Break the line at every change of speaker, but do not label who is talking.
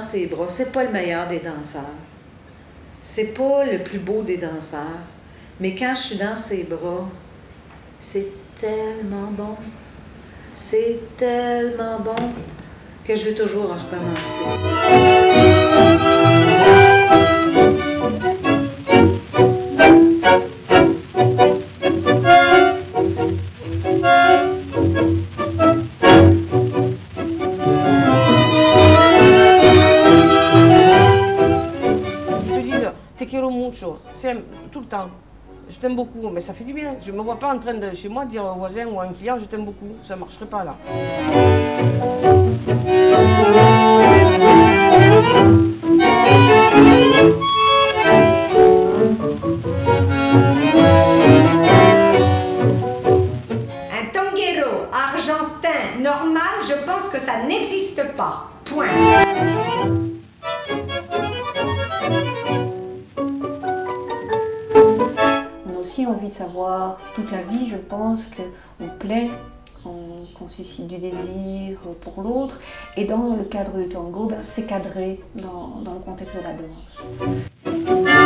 ses bras, c'est pas le meilleur des danseurs. C'est pas le plus beau des danseurs. Mais quand je suis dans ses bras, c'est tellement bon. C'est tellement bon que je veux toujours recommencer.
Quiero mucho, tout le temps. Je t'aime beaucoup, mais ça fait du bien. Je ne me vois pas en train de chez moi dire au voisin ou à un client je t'aime beaucoup. Ça ne marcherait pas là.
Un tanguero argentin normal, je pense que ça n'existe pas. Point.
Envie de savoir toute la vie, je pense, qu'on plaît, qu'on suscite du désir pour l'autre. Et dans le cadre du tango, ben, c'est cadré dans le contexte de la danse.